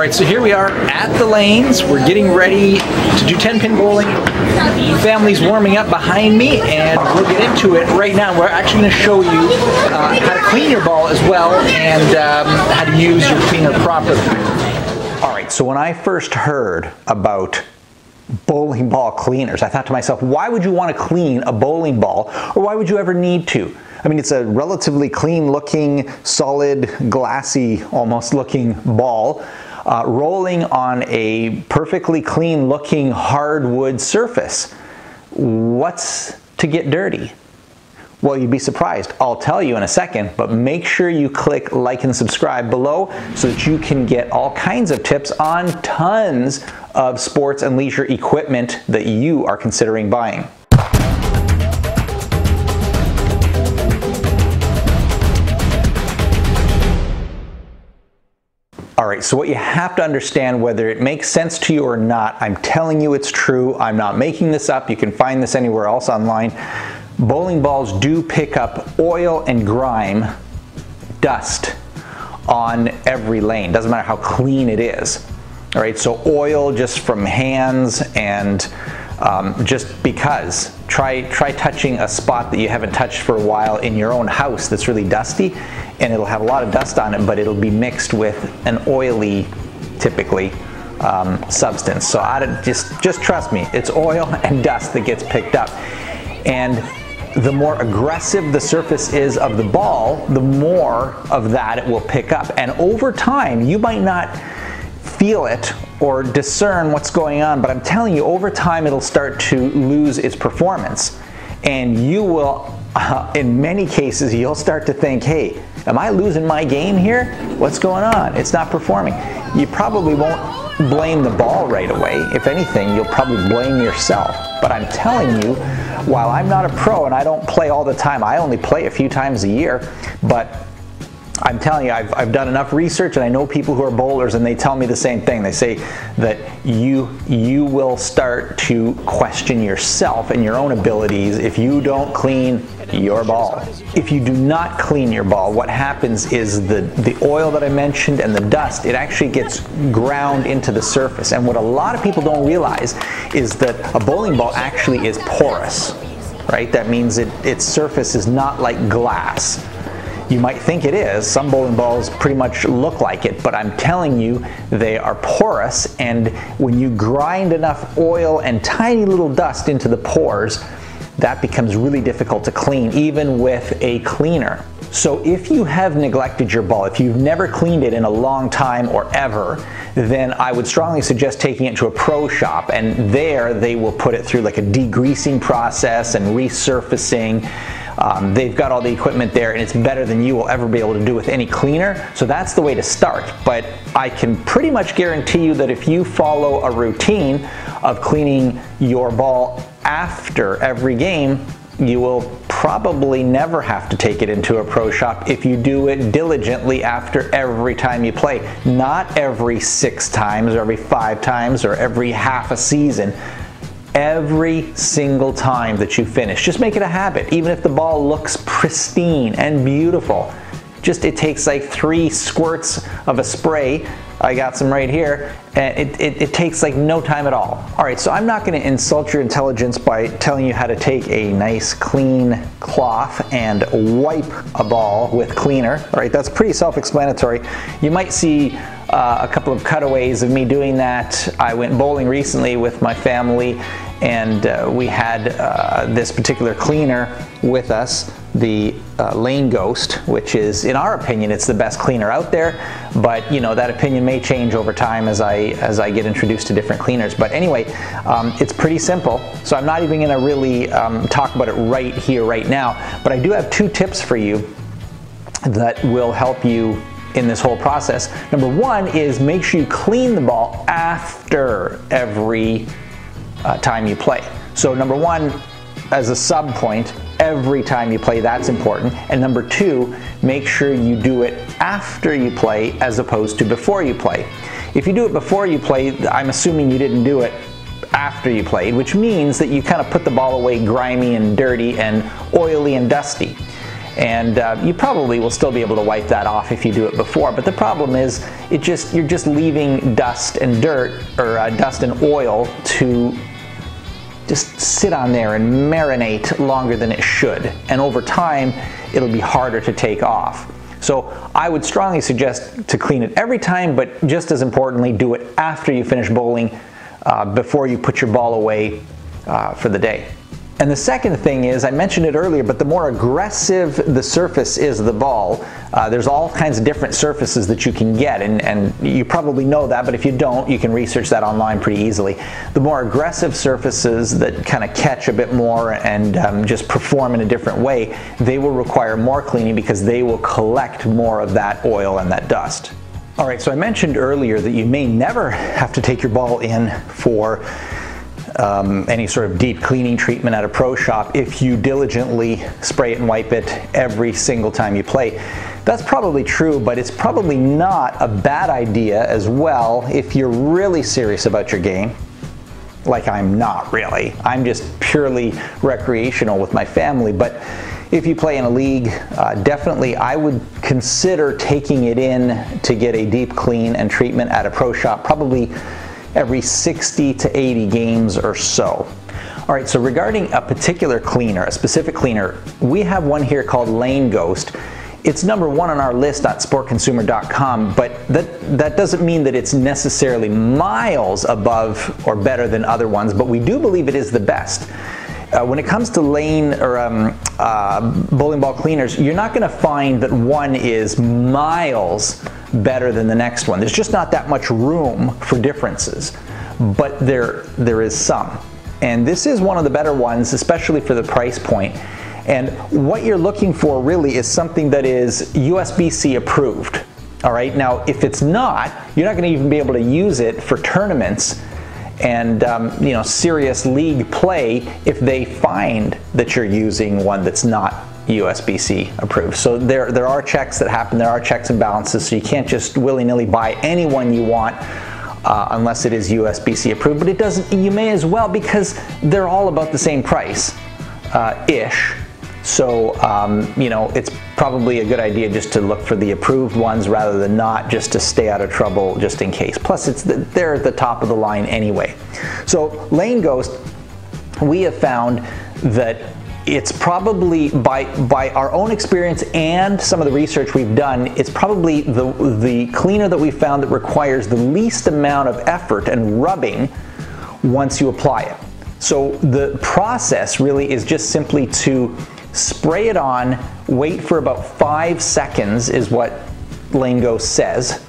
right, so here we are at the lanes. We're getting ready to do 10 pin bowling. Family's warming up behind me, and we'll get into it right now. We're actually going to show you uh, how to clean your ball as well and um, how to use your cleaner properly. All right, so when I first heard about bowling ball cleaners, I thought to myself, why would you want to clean a bowling ball, or why would you ever need to? I mean, it's a relatively clean looking, solid, glassy almost looking ball uh, rolling on a perfectly clean looking hardwood surface. What's to get dirty? Well, you'd be surprised. I'll tell you in a second, but make sure you click like and subscribe below so that you can get all kinds of tips on tons of sports and leisure equipment that you are considering buying. Right, so what you have to understand, whether it makes sense to you or not, I'm telling you it's true. I'm not making this up. You can find this anywhere else online. Bowling balls do pick up oil and grime, dust on every lane. Doesn't matter how clean it is. All right, so oil just from hands and um, just because. Try, try touching a spot that you haven't touched for a while in your own house that's really dusty and it'll have a lot of dust on it, but it'll be mixed with an oily, typically, um, substance. So I just, just trust me, it's oil and dust that gets picked up. And the more aggressive the surface is of the ball, the more of that it will pick up. And over time, you might not feel it or discern what's going on, but I'm telling you, over time it'll start to lose its performance. And you will, uh, in many cases, you'll start to think, hey, am I losing my game here? What's going on? It's not performing. You probably won't blame the ball right away. If anything, you'll probably blame yourself. But I'm telling you, while I'm not a pro and I don't play all the time, I only play a few times a year, but I'm telling you, I've, I've done enough research and I know people who are bowlers and they tell me the same thing. They say that you, you will start to question yourself and your own abilities if you don't clean your ball. If you do not clean your ball, what happens is the, the oil that I mentioned and the dust, it actually gets ground into the surface. And what a lot of people don't realize is that a bowling ball actually is porous, right? That means it, its surface is not like glass. You might think it is. Some bowling balls pretty much look like it, but I'm telling you, they are porous, and when you grind enough oil and tiny little dust into the pores, that becomes really difficult to clean, even with a cleaner. So if you have neglected your ball, if you've never cleaned it in a long time or ever, then I would strongly suggest taking it to a pro shop and there they will put it through like a degreasing process and resurfacing um, they've got all the equipment there and it's better than you will ever be able to do with any cleaner. So that's the way to start. But I can pretty much guarantee you that if you follow a routine of cleaning your ball after every game, you will probably never have to take it into a pro shop if you do it diligently after every time you play. Not every six times or every five times or every half a season every single time that you finish. Just make it a habit, even if the ball looks pristine and beautiful. Just it takes like three squirts of a spray. I got some right here, and it, it, it takes like no time at all. All right, so I'm not gonna insult your intelligence by telling you how to take a nice clean cloth and wipe a ball with cleaner. All right, that's pretty self-explanatory. You might see uh, a couple of cutaways of me doing that. I went bowling recently with my family and uh, we had uh, this particular cleaner with us, the uh, Lane Ghost, which is, in our opinion, it's the best cleaner out there. But you know that opinion may change over time as I as I get introduced to different cleaners. But anyway, um, it's pretty simple. So I'm not even going to really um, talk about it right here, right now. But I do have two tips for you that will help you in this whole process. Number one is make sure you clean the ball after every uh, time you play. So number one, as a sub point, every time you play, that's important. And number two, make sure you do it after you play as opposed to before you play. If you do it before you play, I'm assuming you didn't do it after you played, which means that you kind of put the ball away grimy and dirty and oily and dusty. And uh, you probably will still be able to wipe that off if you do it before. But the problem is it just you're just leaving dust and dirt or uh, dust and oil to just sit on there and marinate longer than it should. And over time it'll be harder to take off. So I would strongly suggest to clean it every time but just as importantly do it after you finish bowling uh, before you put your ball away uh, for the day. And the second thing is, I mentioned it earlier, but the more aggressive the surface is the ball, uh, there's all kinds of different surfaces that you can get, and, and you probably know that, but if you don't, you can research that online pretty easily. The more aggressive surfaces that kind of catch a bit more and um, just perform in a different way, they will require more cleaning because they will collect more of that oil and that dust. All right, so I mentioned earlier that you may never have to take your ball in for um, any sort of deep cleaning treatment at a pro shop if you diligently spray it and wipe it every single time you play. That's probably true, but it's probably not a bad idea as well if you're really serious about your game. Like I'm not really. I'm just purely recreational with my family, but if you play in a league, uh, definitely I would consider taking it in to get a deep clean and treatment at a pro shop, probably every 60 to 80 games or so. All right, so regarding a particular cleaner, a specific cleaner, we have one here called Lane Ghost. It's number one on our list at sportconsumer.com, but that, that doesn't mean that it's necessarily miles above or better than other ones, but we do believe it is the best. Uh, when it comes to lane or um, uh, bowling ball cleaners, you're not going to find that one is miles better than the next one. There's just not that much room for differences, but there, there is some. And this is one of the better ones, especially for the price point. And what you're looking for really is something that is USBC approved. All right, now if it's not, you're not going to even be able to use it for tournaments and um, you know serious league play if they find that you're using one that's not USBC approved. So there, there are checks that happen, there are checks and balances, so you can't just willy-nilly buy any one you want uh, unless it is USBC approved, but it doesn't, you may as well because they're all about the same price, uh, ish. So, um, you know, it's probably a good idea just to look for the approved ones rather than not just to stay out of trouble just in case. Plus, it's the, they're at the top of the line anyway. So, Lane Ghost, we have found that it's probably by by our own experience and some of the research we've done it's probably the the cleaner that we found that requires the least amount of effort and rubbing once you apply it so the process really is just simply to spray it on wait for about five seconds is what Lane Ghost says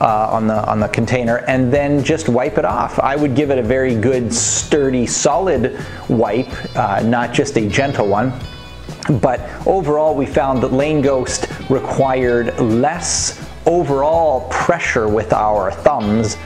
uh, on the on the container and then just wipe it off. I would give it a very good sturdy solid wipe, uh, not just a gentle one. But overall we found that Lane Ghost required less overall pressure with our thumbs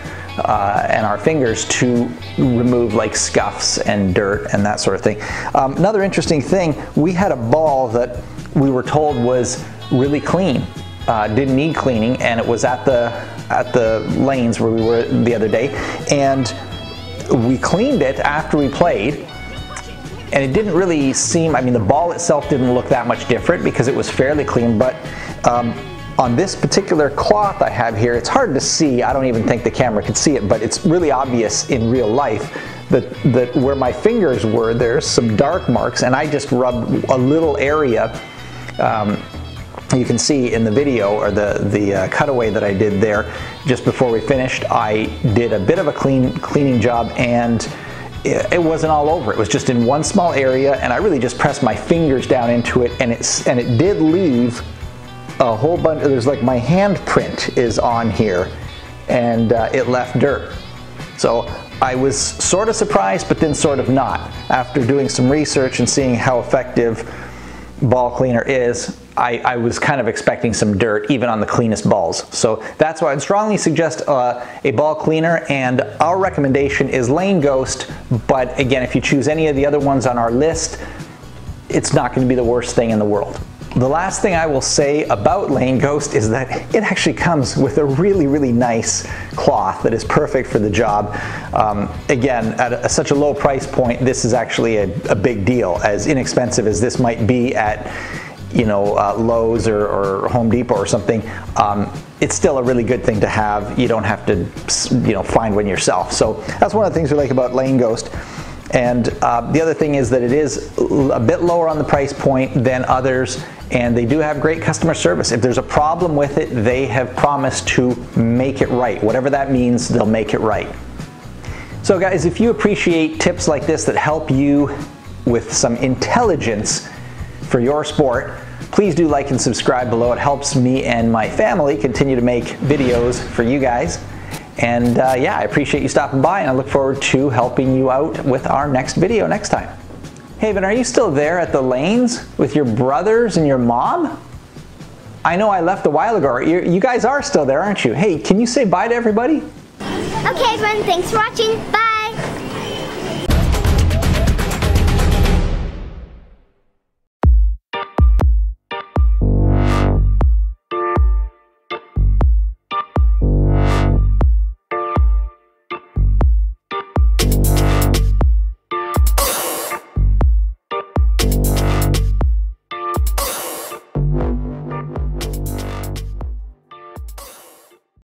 uh, and our fingers to remove like scuffs and dirt and that sort of thing. Um, another interesting thing, we had a ball that we were told was really clean, uh, didn't need cleaning, and it was at the at the lanes where we were the other day, and we cleaned it after we played. And it didn't really seem, I mean, the ball itself didn't look that much different because it was fairly clean, but um, on this particular cloth I have here, it's hard to see. I don't even think the camera could see it, but it's really obvious in real life that, that where my fingers were, there's some dark marks, and I just rubbed a little area um, you can see in the video or the, the uh, cutaway that I did there just before we finished, I did a bit of a clean cleaning job and it, it wasn't all over. It was just in one small area and I really just pressed my fingers down into it and, it's, and it did leave a whole bunch, there's like my handprint is on here and uh, it left dirt. So I was sort of surprised, but then sort of not. After doing some research and seeing how effective ball cleaner is, I, I, was kind of expecting some dirt even on the cleanest balls. So that's why I'd strongly suggest uh, a ball cleaner and our recommendation is Lane Ghost, but again, if you choose any of the other ones on our list, it's not going to be the worst thing in the world. The last thing I will say about Lane Ghost is that it actually comes with a really, really nice cloth that is perfect for the job. Um, again, at a, such a low price point, this is actually a, a big deal. As inexpensive as this might be at you know, uh, Lowe's or, or, Home Depot or something, um, it's still a really good thing to have. You don't have to, you know, find one yourself. So that's one of the things we like about Lane Ghost. And uh, the other thing is that it is a bit lower on the price point than others, and they do have great customer service. If there's a problem with it, they have promised to make it right. Whatever that means, they'll make it right. So guys, if you appreciate tips like this that help you with some intelligence for your sport, please do like and subscribe below. It helps me and my family continue to make videos for you guys. And uh, yeah, I appreciate you stopping by and I look forward to helping you out with our next video next time. Haven, are you still there at the lanes with your brothers and your mom? I know I left a while ago. You guys are still there, aren't you? Hey, can you say bye to everybody? Okay, everyone, thanks for watching. Bye.